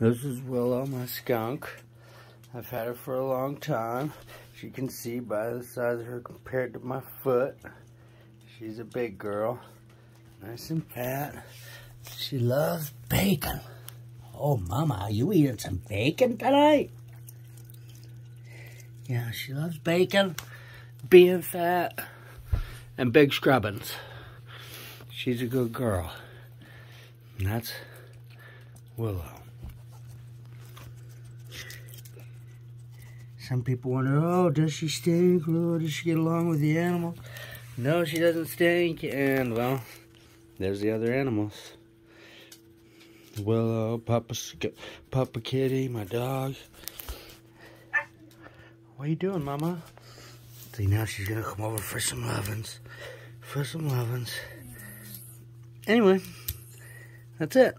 This is Willow, my skunk. I've had her for a long time. As you can see by the size of her compared to my foot. She's a big girl. Nice and fat. She loves bacon. Oh, Mama, are you eating some bacon tonight? Yeah, she loves bacon, being fat, and big scrubbins. She's a good girl. And that's Willow. Some people wonder, oh, does she stink? Oh, does she get along with the animals? No, she doesn't stink. And, well, there's the other animals. Willow, uh, Papa, Papa Kitty, my dog. What are you doing, Mama? See, now she's going to come over for some lovin's. For some lovin's. Anyway, that's it.